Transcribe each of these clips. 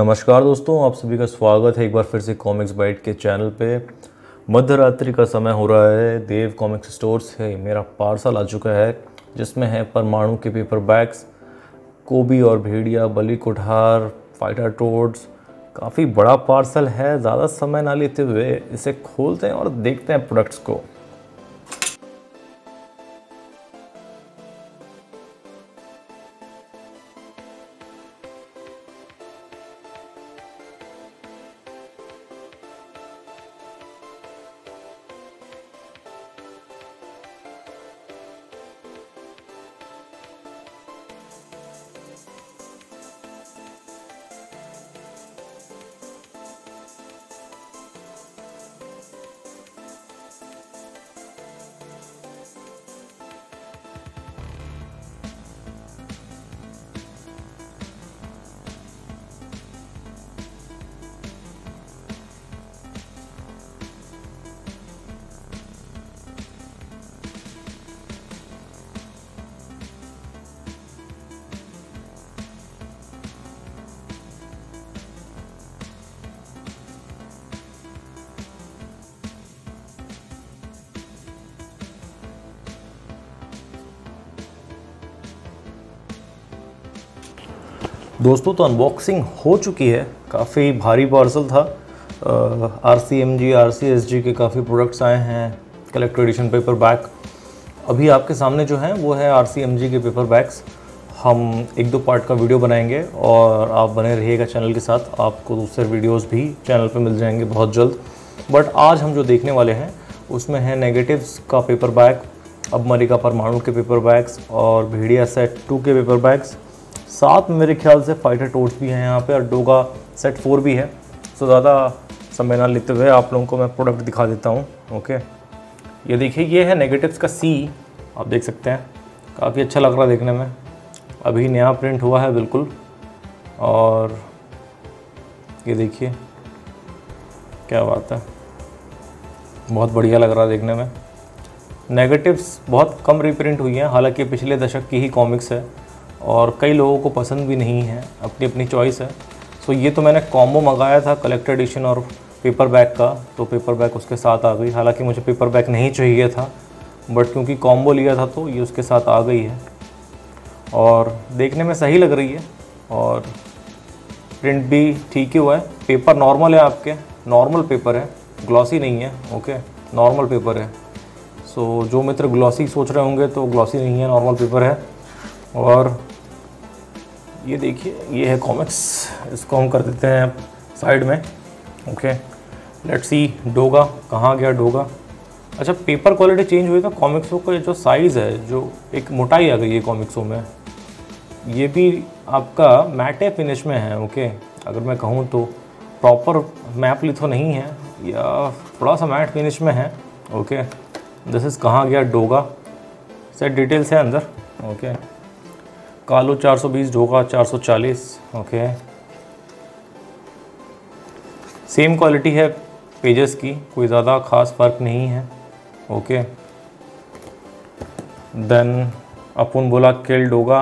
नमस्कार दोस्तों, आप सभी का स्वागत है एक बार फिर से कॉमिक्स बाइट के चैनल पे। मध्य रात्रि का समय हो रहा है देव कॉमिक्स स्टोर से मेरा पार्सल आ चुका है, जिसमें है परमाणु के पेपर बैग्स कोबी और भेड़िया, बली कुठार फाइटर टोड्स काफ़ी बड़ा पार्सल है, ज़्यादा समय ना लेते हुए इसे खोलते हैं और देखते हैं प्रोडक्ट्स को। दोस्तों तो अनबॉक्सिंग हो चुकी है। काफ़ी भारी पार्सल था। R C M G R C S G के काफ़ी प्रोडक्ट्स आए हैं। कलेक्टर एडिशन पेपर बैग अभी आपके सामने जो हैं, वो है आर सी एम जी के पेपर बैग्स हम एक दो पार्ट का वीडियो बनाएँगे और आप बने रहिएगा चैनल के साथ। आपको दूसरे वीडियोस भी चैनल पे मिल जाएँगे बहुत जल्द। बट आज हम जो देखने वाले हैं, उसमें है नेगेटिव्स का पेपर बैग अब का परमाणु के पेपर बैग्स और भेड़िया सेट टू के पेपर बैग्स साथ में मेरे ख्याल से फाइटर टोर्च भी हैं यहाँ पे, और डोगा सेट फोर भी है। सो ज़्यादा समय ना लेते हुए आप लोगों को मैं प्रोडक्ट दिखा देता हूँ ओके ये देखिए, ये है नेगेटिव्स का सी आप देख सकते हैं। काफ़ी अच्छा लग रहा है देखने में। अभी नया प्रिंट हुआ है, बिल्कुल। और ये देखिए, क्या बात है। बहुत बढ़िया लग रहा है देखने में। नेगेटिव्स बहुत कम रिप्रिंट हुई हैं, हालाँकि पिछले दशक की ही कॉमिक्स है। और कई लोगों को पसंद भी नहीं है, अपनी अपनी चॉइस है। सो ये तो मैंने कॉम्बो मंगाया था कलेक्टर एडिशन और पेपर बैग का तो पेपर बैग उसके साथ आ गई। हालाँकि मुझे पेपर बैग नहीं चाहिए था बट क्योंकि कॉम्बो लिया था तो ये उसके साथ आ गई है। और देखने में सही लग रही है और प्रिंट भी ठीक ही हुआ है। पेपर नॉर्मल है आपके नॉर्मल पेपर है ग्लॉसी नहीं है ओके नॉर्मल पेपर है। सो जो मित्र ग्लॉसी सोच रहे होंगे तो ग्लॉसी नहीं है नॉर्मल पेपर है। और ये देखिए, ये है कॉमिक्स इसको हम कर देते हैं साइड में। ओके लेट्स सी डोगा, कहाँ गया डोगा? अच्छा पेपर क्वालिटी चेंज हुई तो कॉमिक्सों का जो साइज़ है, जो एक मोटाई आ गई है कॉमिक्सों में, ये भी आपका मैटे फिनिश में है ओके अगर मैं कहूँ तो प्रॉपर मैप लिथो नहीं है, या थोड़ा सा मैट फिनिश में है ओके दिस इज़ कहाँ गया डोगा? सेट डिटेल्स है अंदर ओके कालो 420 ढोका 440 ओके। सेम क्वालिटी है पेजेस की कोई ज़्यादा ख़ास फ़र्क नहीं है ओके। देन अपुन बोला केल डोगा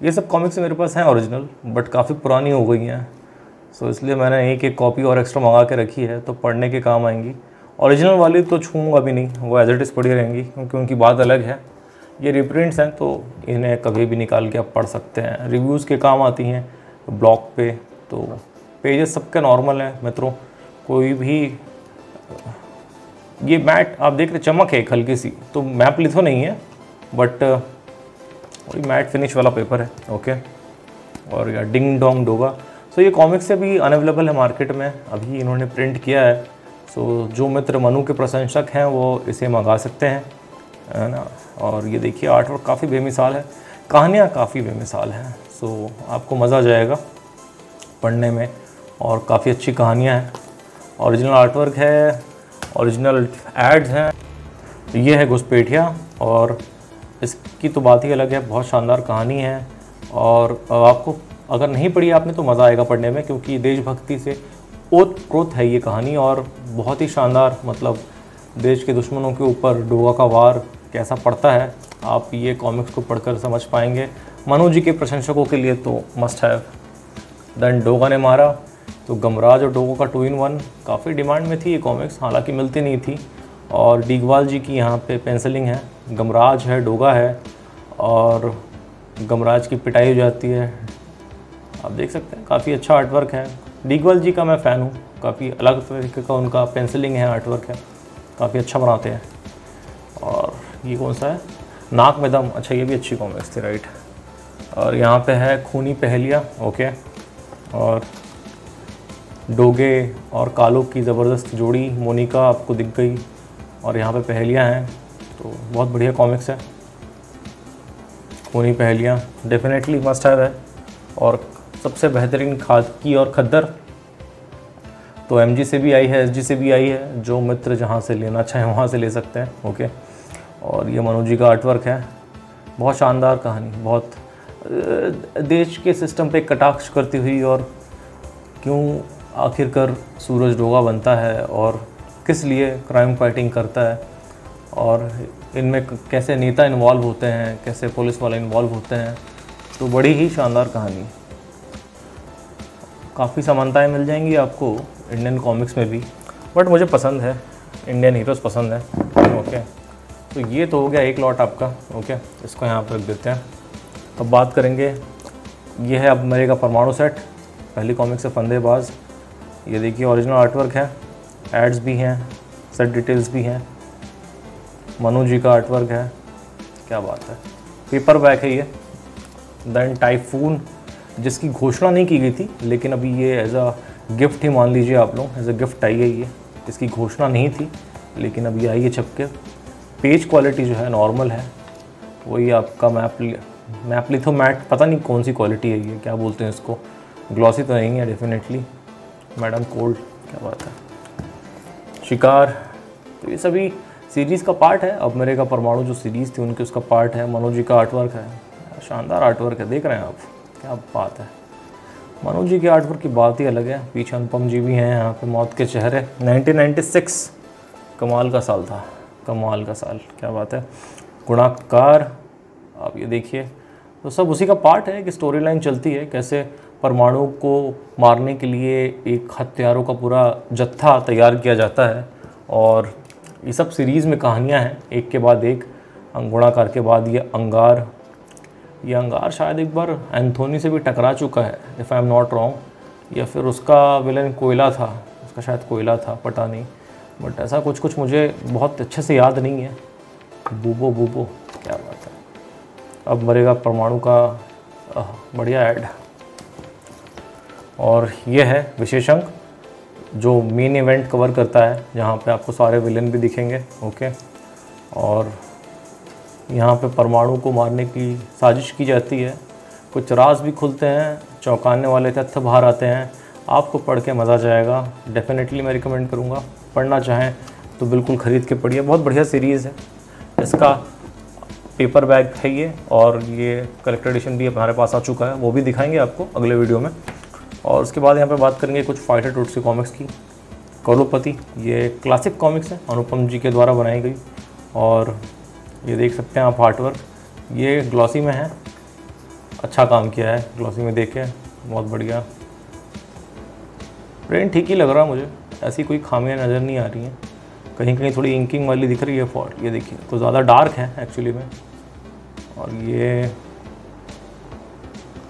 ये सब कॉमिक्स मेरे पास हैं ओरिजिनल बट काफ़ी पुरानी हो गई हैं। सो so, इसलिए मैंने एक एक कॉपी और एक्स्ट्रा मंगा के रखी है तो पढ़ने के काम आएँगी। ओरिजिनल वाली तो छूँगा भी नहीं वो एज इट इज़ पढ़ी रहेंगी क्योंकि उनकी बात अलग है। ये रिप्रिंट्स हैं तो इन्हें कभी भी निकाल के आप पढ़ सकते हैं। रिव्यूज़ के काम आती हैं ब्लॉग पे तो पेजेस सबके नॉर्मल हैं मित्रों। कोई भी, ये मैट आप देख रहे चमक है एक हल्की सी तो मैप लिथो नहीं है बट वही मैट फिनिश वाला पेपर है ओके और या डिंग डोंग डोगा सो ये कॉमिक्स से भी अनअवेलेबल है मार्केट में, अभी इन्होंने प्रिंट किया है। सो जो मित्र मनु के प्रशंसक हैं, वो इसे मंगा सकते हैं। है ना? और ये देखिए आर्ट वर्क काफ़ी बेमिसाल है। कहानियाँ काफ़ी बेमिसाल हैं। सो आपको मज़ा आ जाएगा पढ़ने में और काफ़ी अच्छी कहानियाँ हैं। ओरिजिनल आर्ट वर्क है ओरिजिनल एड्स हैं। ये है घुसपेठिया और इसकी तो बात ही अलग है, बहुत शानदार कहानी है। और आपको अगर नहीं पढ़ी आपने तो मज़ा आएगा पढ़ने में, क्योंकि देशभक्ति से ओत प्रोत है ये कहानी और बहुत ही शानदार मतलब देश के दुश्मनों के ऊपर डोगा का वार कैसा पड़ता है, आप ये कॉमिक्स को पढ़कर समझ पाएँगे। मनु जी के प्रशंसकों के लिए तो मस्ट हैव देन डोगा ने मारा तो गमराज और डोगो का टू इन वन काफ़ी डिमांड में थी ये कॉमिक्स हालाँकि मिलती नहीं थी। और डीगवाल जी की यहाँ पे पेंसिलिंग है, गमराज है, डोगा है, और गमराज की पिटाई हो जाती है। आप देख सकते हैं, काफ़ी अच्छा आर्टवर्क है। डीगवाल जी का मैं फ़ैन हूँ, काफ़ी अलग तरीके का उनका पेंसिलिंग है आर्टवर्क है, काफ़ी अच्छा बनाते हैं। और ये कौन सा है? नाक में दम। अच्छा ये भी अच्छी कॉमिक्स थी, राइट। और यहाँ पे है खूनी पहलिया, ओके। और डोगे और कालो की ज़बरदस्त जोड़ी, मोनिका, आपको दिख गई। और यहाँ पे पहलियाँ हैं तो बहुत बढ़िया कॉमिक्स है। खूनी पहलियाँ, डेफिनेटली मस्ट हैव है। और सबसे बेहतरीन खाद की और खद्दर तो एमजी से भी आई है एस से भी आई है, जो मित्र जहाँ से लेना चाहें वहाँ से ले सकते हैं, ओके। और ये मनोज जी का आर्टवर्क है। बहुत शानदार कहानी, बहुत देश के सिस्टम पे कटाक्ष करती हुई और क्यों आखिरकार सूरज डोगा बनता है और किस लिए क्राइम फाइटिंग करता है और इनमें कैसे नेता इन्वॉल्व होते हैं, कैसे पुलिस वाले इन्वॉल्व होते हैं तो बड़ी ही शानदार कहानी। काफ़ी समानताएँ मिल जाएँगी आपको इंडियन कॉमिक्स में भी बट मुझे पसंद है। इंडियन हीरोज़ पसंद है। ओके तो ये तो हो गया एक लॉट आपका ओके इसको यहाँ पर रख देते हैं। अब बात करेंगे, ये है अब मेरे का परमाणु सेट पहली कॉमिक से फंदेबाज ये देखिए ओरिजिनल आर्टवर्क है एड्स भी हैं सेट डिटेल्स भी हैं। मनु जी का आर्टवर्क है, क्या बात है। पेपर बैक है ये देन टाइफून जिसकी घोषणा नहीं की गई थी, लेकिन अभी ये एज अ गिफ्ट ही मान लीजिए आप लोग एज अ गिफ्ट आई है ये इसकी घोषणा नहीं थी, लेकिन अभी आई है छप के। पेज क्वालिटी जो है नॉर्मल है। वही आपका मैप मैप लिथो मैट पता नहीं कौन सी क्वालिटी है ये, क्या बोलते हैं इसको? ग्लॉसी तो नहीं है डेफिनेटली मैडम कोल्ड, क्या बात है। शिकार तो ये सभी सीरीज़ का पार्ट है। अब मेरे का परमाणु जो सीरीज़ थी, उनके उसका पार्ट है। मनोज जी का आर्टवर्क है। शानदार आर्टवर्क है, देख रहे हैं आप। क्या बात है। मनोज जी के आर्टवर्क की बात ही अलग है। पीछे अनुपम जी भी हैं, यहाँ पे मौत के चेहरे। 1996 कमाल का साल था। कमाल का साल, क्या बात है। गुणाकार, आप ये देखिए। तो सब उसी का पार्ट है कि स्टोरी लाइन चलती है, कैसे परमाणु को मारने के लिए एक हथियारों का पूरा जत्था तैयार किया जाता है। और ये सब सीरीज़ में कहानियाँ हैं, एक के बाद एक, गुणाकार के बाद ये अंगार। ये अंगार शायद एक बार एंथोनी से भी टकरा चुका है if I am not wrong या फिर उसका विलन कोयला था, उसका शायद कोयला था, पता नहीं। बट ऐसा कुछ कुछ मुझे बहुत अच्छे से याद नहीं है। बूबो बूबो, क्या बात है। अब मरेगा परमाणु का बढ़िया ऐड। और ये है विशेषंक जो मेन इवेंट कवर करता है, जहाँ पे आपको सारे विलन भी दिखेंगे ओके और यहाँ पे परमाणु को मारने की साजिश की जाती है। कुछ राज भी खुलते हैं, चौंकाने वाले तथ्य बाहर आते हैं आपको पढ़ के मज़ा जाएगा। डेफिनेटली मैं रिकमेंड करूँगा। पढ़ना चाहें तो बिल्कुल ख़रीद के पढ़िए। बहुत बढ़िया सीरीज़ है। इसका पेपर बैग है ये और ये कलेक्टर एडिशन भी हमारे पास आ चुका है। वो भी दिखाएँगे आपको अगले वीडियो में। और उसके बाद यहाँ पे बात करेंगे कुछ फाइटर टूट्स की कॉमिक्स की। करोपति ये क्लासिक कॉमिक्स है। अनुपम जी के द्वारा बनाई गई। और ये देख सकते हैं आप हार्टवर्क ये ग्लॉसी में है। अच्छा काम किया है। ग्लॉसी में देखे। बहुत बढ़िया। प्रिंट ठीक ही लग रहा मुझे। ऐसी कोई खामियाँ नज़र नहीं आ रही हैं। कहीं कहीं थोड़ी इंकिंग वाली दिख रही है फॉल्ट ये देखिए। तो ज़्यादा डार्क है एक्चुअली में। और ये,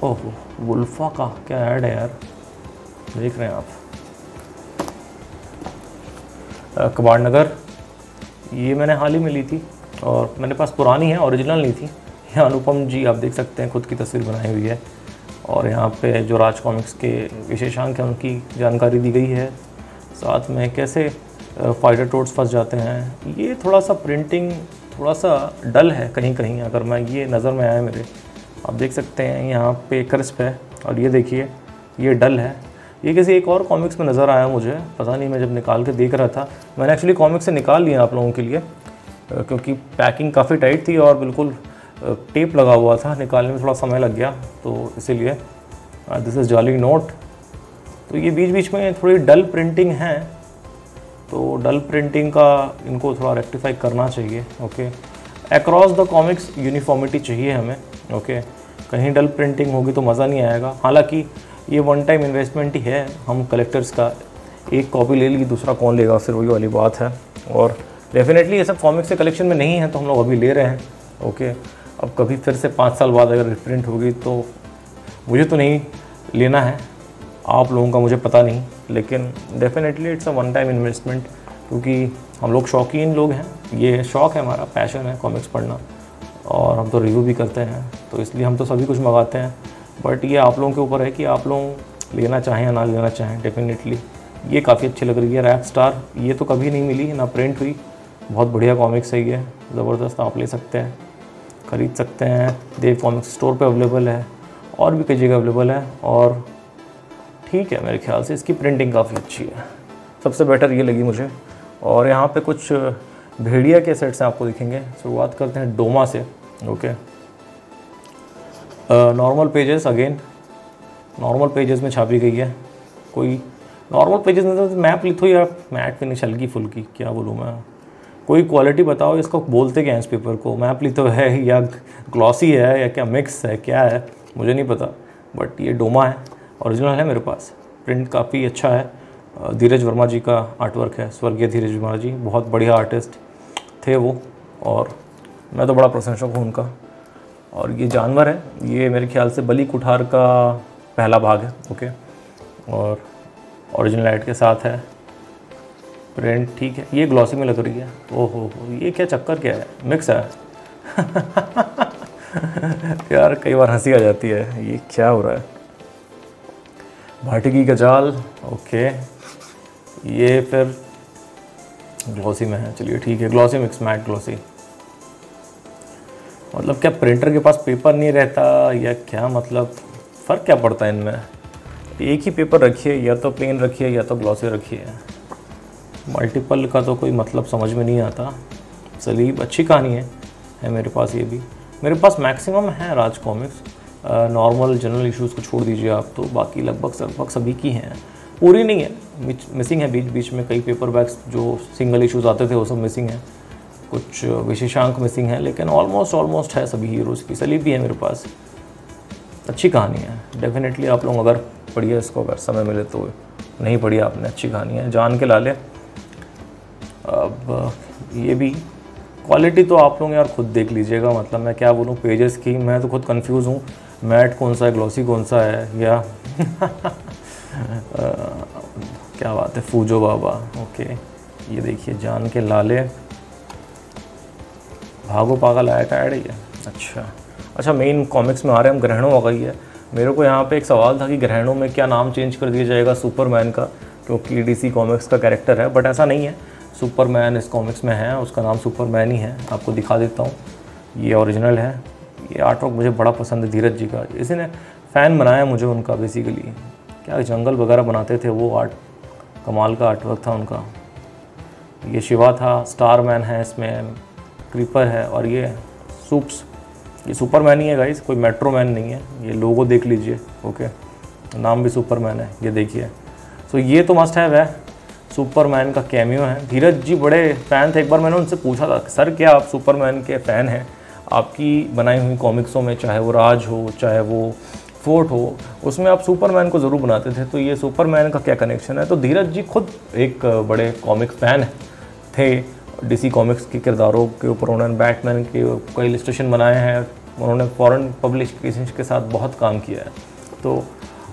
ओह वुल्फा का क्या ऐड है यार? देख रहे हैं आप। कबाड़ नगर, ये मैंने हाल ही में ली थी। और मेरे पास पुरानी है ओरिजिनल नहीं थी। यहाँ अनुपम जी, आप देख सकते हैं, खुद की तस्वीर बनाई हुई है। और यहाँ पे जो राज कॉमिक्स के विशेषांक हैं, उनकी जानकारी दी गई है। साथ में कैसे फाइटर टोट्स फंस जाते हैं, ये थोड़ा सा प्रिंटिंग थोड़ा सा डल है कहीं कहीं अगर मैं ये नज़र में आया मेरे। आप देख सकते हैं यहाँ पे क्रिस्प है, और ये देखिए, ये डल है। ये किसी एक और कॉमिक्स में नज़र आया मुझे, पता नहीं मैं जब निकाल के देख रहा था। मैंने एक्चुअली कॉमिक्स से निकाल लिया आप लोगों के लिए क्योंकि पैकिंग काफ़ी टाइट थी और बिल्कुल टेप लगा हुआ था, निकालने में थोड़ा समय लग गया तो इसीलिए दिस इज़ जॉली नोट तो ये बीच बीच में थोड़ी डल प्रिंटिंग है तो डल प्रिंटिंग का इनको थोड़ा रेक्टिफाई करना चाहिए okay across the comics uniformity चाहिए हमें ओके कहीं डल प्रिंटिंग होगी तो मज़ा नहीं आएगा। हालाँकि ये वन टाइम इन्वेस्टमेंट ही है, हम कलेक्टर्स का एक कॉपी ले ली, दूसरा कौन लेगा, फिर वही वाली बात है। और डेफिनेटली ये सब कॉमिक्स के कलेक्शन में नहीं है तो हम लोग अभी ले रहे हैं ओके अब कभी फिर से पाँच साल बाद अगर रिप्रिंट होगी तो मुझे तो नहीं लेना है। आप लोगों का मुझे पता नहीं, लेकिन definitely it's a one time investment क्योंकि हम लोग शौकीन लोग हैं। ये शौक़ है हमारा पैशन है कॉमिक्स पढ़ना और हम तो रिव्यू भी करते हैं तो इसलिए हम तो सभी कुछ मंगाते हैं। बट ये आप लोगों के ऊपर है कि आप लोग लेना चाहें या ना लेना चाहें डेफिनेटली ये काफ़ी अच्छी लग रही है। रैप स्टार ये तो कभी नहीं मिली, ना प्रिंट हुई। बहुत बढ़िया कॉमिक्स है ये, ज़बरदस्त आप ले सकते हैं। ख़रीद सकते हैं। देव कॉमिक्स स्टोर पे अवेलेबल है और भी कई जगह अवेलेबल है और ठीक है मेरे ख्याल से इसकी प्रिंटिंग काफ़ी अच्छी है। सबसे बेटर ये लगी मुझे। और यहाँ पे कुछ भेड़िया के सेट्स हैं आपको दिखेंगे। शुरुआत करते हैं डोमा से okay normal pages again normal pages में छापी गई है। कोई नॉर्मल पेजेस में तो मैप लिखो या मैट फिनिश हल्की फुल्की क्या बोलूँ मैं? कोई क्वालिटी बताओ इसको बोलते क्या है इस पेपर को? मैप तो है या ग्लॉसी है, या क्या मिक्स है, क्या है? मुझे नहीं पता बट ये डोमा है ओरिजिनल है मेरे पास। प्रिंट काफ़ी अच्छा है। धीरज वर्मा जी का आर्टवर्क है, स्वर्गीय धीरज वर्मा जी, बहुत बढ़िया आर्टिस्ट थे वो, और मैं तो बड़ा प्रशंसक हूँ उनका। और ये जानवर है, ये मेरे ख्याल से बली कुठार का पहला भाग है ओके और ओरिजिनल लाइट के साथ है। प्रिंट ठीक है। ये ग्लॉसी में लग रही है। ओहो हो ये क्या चक्कर क्या है? मिक्स है। यार, कई बार हँसी आ जाती है। ये क्या हो रहा है? भाटिकी का जाल, ओके। ये फिर ग्लॉसी में है। चलिए, ठीक है। Glossy mix, matte glossy. मतलब क्या प्रिंटर के पास पेपर नहीं रहता? या क्या मतलब? फ़र्क क्या पड़ता है इनमें? एक ही पेपर रखिए, या तो प्लेन रखिए, या तो ग्लॉसी रखिए। मल्टीपल का तो कोई मतलब समझ में नहीं आता। सलीब, अच्छी कहानी है है मेरे पास ये भी। मेरे पास मैक्सिमम है Raj comics normal general issues को छोड़ दीजिए आप तो बाकी लगभग लगभग सभी की हैं। पूरी नहीं है मिसिंग है बीच बीच में कई पेपर बैग्स जो सिंगल इश्यूज़ आते थे, वो सब मिसिंग है। कुछ विशेषांक मिसिंग है, लेकिन ऑलमोस्ट ऑलमोस्ट है सभी हीरोज़ की। सलीब भी है मेरे पास। अच्छी कहानी है। डेफिनेटली आप लोग अगर पढ़िए इसको, अगर समय मिले तो। नहीं पढ़ी आपने, अच्छी कहानी है। जान के लाले अब ये भी क्वालिटी तो आप लोग यार खुद देख लीजिएगा मतलब मैं क्या बोलूँ पेजेस की मैं तो खुद कंफ्यूज हूँ। मैट कौन सा है ग्लॉसी कौन सा है, या क्या बात है फूजो बाबा, ओके, ये देखिए, जान के लाले। भागो पागल, आया ही है अच्छा अच्छा मेन कॉमिक्स में आ रहे हम ग्रहणों आ गई है। मेरे को यहाँ पे एक सवाल था कि ग्रहणों में क्या नाम चेंज कर दिया जाएगा सुपरमैन का, क्योंकि डीसी कॉमिक्स का कैरेक्टर है बट ऐसा नहीं है। सुपरमैन इस कॉमिक्स में है, उसका नाम सुपरमैन ही है आपको दिखा देता हूँ। ये ओरिजिनल है। ये आर्ट वर्क मुझे बड़ा पसंद है धीरज जी का। इसी ने फ़ैन बनाया मुझे उनका बेसिकली क्या जंगल वगैरह बनाते थे वो आर्ट कमाल का आर्ट वर्क था उनका। ये शिवा था स्टार मैन है इसमें क्रीपर है, और ये सूप्स ये सुपरमैन ही है गाइस कोई मेट्रो मैन नहीं है। ये लोगो देख लीजिए ओके नाम भी सुपरमैन है, ये देखिए। सो ये तो मस्ट है। वह सुपरमैन का कैमियो है। धीरज जी बड़े फ़ैन थे। एक बार मैंने उनसे पूछा था, सर, क्या आप सुपरमैन के फ़ैन हैं? आपकी बनाई हुई कॉमिक्सों में, चाहे वो राज हो, चाहे वो फोर्ट हो, उसमें आप सुपरमैन को ज़रूर बनाते थे। तो ये सुपरमैन का क्या कनेक्शन है? तो धीरज जी खुद एक बड़े कॉमिक फ़ैन थे। डीसी कॉमिक्स के किरदारों के ऊपर उन्होंने बैटमैन के कई इलिस्ट्रेशन बनाए हैं। उन्होंने फॉरेन पब्लिकेशन के साथ बहुत काम किया है। तो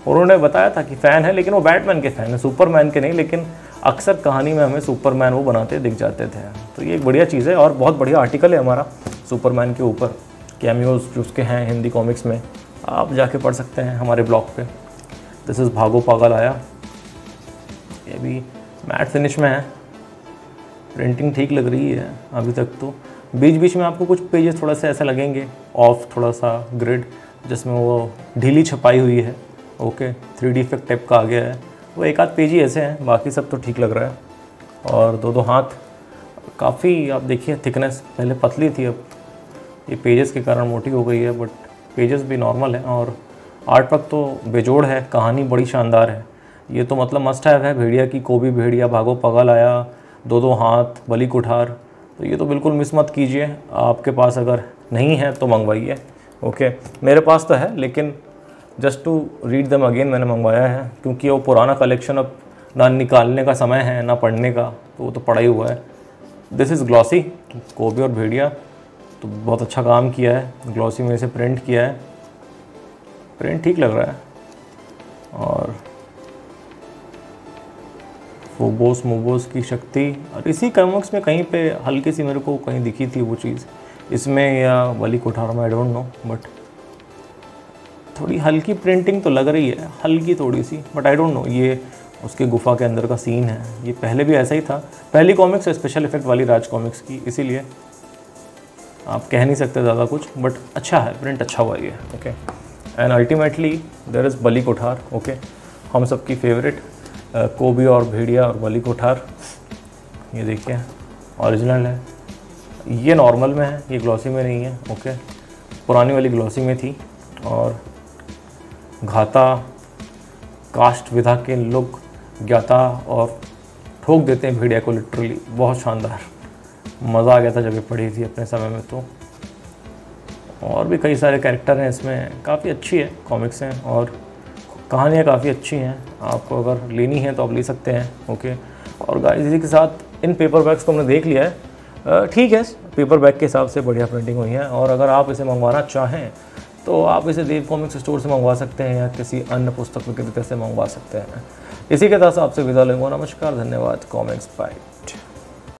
उन्होंने बताया था कि फ़ैन है, लेकिन वो बैटमैन के फ़ैन है, सुपरमैन के नहीं, लेकिन अक्सर कहानी में हमें सुपरमैन वो बनाते दिख जाते थे। तो ये एक बढ़िया चीज़ है और बहुत बढ़िया आर्टिकल है हमारा सुपरमैन के ऊपर। कैमियोज जो उसके हैं हिंदी कॉमिक्स में, आप जाके पढ़ सकते हैं हमारे ब्लॉग पे। दिस इज़ भागो पागल आया। ये भी मैट फिनिश में है। प्रिंटिंग ठीक लग रही है अभी तक तो। बीच बीच में आपको कुछ पेजेस थोड़ा सा ऐसा लगेंगे ऑफ़ थोड़ा सा ग्रिड जिसमें वो ढीली छपाई हुई है। Okay three D effect type का आ गया है। वो एक आध पेज ही ऐसे हैं, बाकी सब तो ठीक लग रहा है। और दो दो हाथ, काफ़ी आप देखिए थिकनेस पहले पतली थी अब। ये पेजेस के कारण मोटी हो गई है बट पेजेस भी नॉर्मल है और आर्ट वर्क तो बेजोड़ है, कहानी बड़ी शानदार है। ये तो मतलब मस्ट हैव है, भेड़िया की कोबी, भेड़िया भागो पगल आया, दो दो हाथ, बली कुठार। तो ये तो बिल्कुल मिस मत कीजिए, आपके पास अगर नहीं है तो मंगवाइए ओके मेरे पास तो है, लेकिन just to read them again मैंने मंगवाया है, क्योंकि वो पुराना कलेक्शन अब ना निकालने का समय है, ना पढ़ने का तो वो तो पड़ा ही हुआ है। दिस इज़ ग्लॉसी कोबी और भेड़िया तो बहुत अच्छा काम किया है। ग्लॉसी में से प्रिंट किया है। प्रिंट ठीक लग रहा है। और फोबोस मोबोस की शक्ति, और इसी कॉमिक्स में कहीं पे हल्की सी मेरे को कहीं दिखी थी वो चीज़। इसमें या वली कोठार में आई डोंट नो बट थोड़ी हल्की प्रिंटिंग तो लग रही है, हल्की थोड़ी सी बट आई डोंट नो ये उसके गुफा के अंदर का सीन है। ये पहले भी ऐसा ही था। पहली कॉमिक्स स्पेशल इफ़ेक्ट वाली राज कॉमिक्स की, इसीलिए आप कह नहीं सकते ज़्यादा कुछ बट अच्छा है प्रिंट अच्छा हुआ ये okay and ultimately there is बली कोठार ओके हम सबकी फेवरेट कोबी और भेड़िया और बली कोठार ये देखिए ओरिजिनल है। ये नॉर्मल में है, ये ग्लॉसी में नहीं है ओके पुरानी वाली ग्लॉसी में थी, और घाता कास्ट विधा के लोग ज्ञाता और ठोक देते हैं भेड़िया को लिटरली बहुत शानदार। मज़ा आ गया था जब ये पढ़ी थी अपने समय में तो। और भी कई सारे कैरेक्टर हैं इसमें। काफ़ी अच्छी है कॉमिक्स हैं और कहानियाँ काफ़ी अच्छी हैं। आपको अगर लेनी है तो आप ले सकते हैं ओके और गाइस इसी के साथ इन पेपर बैग्स को हमने देख लिया है। ठीक है पेपर बैग के हिसाब से बढ़िया प्रिंटिंग हुई है और अगर आप इसे मंगवाना चाहें तो आप इसे देव कॉमिक्स स्टोर से मंगवा सकते हैं या किसी अन्य पुस्तक विक्रेता से मंगवा सकते हैं। इसी के साथ आपसे विदा लेंगे नमस्कार, धन्यवाद कॉमिक्स बाइट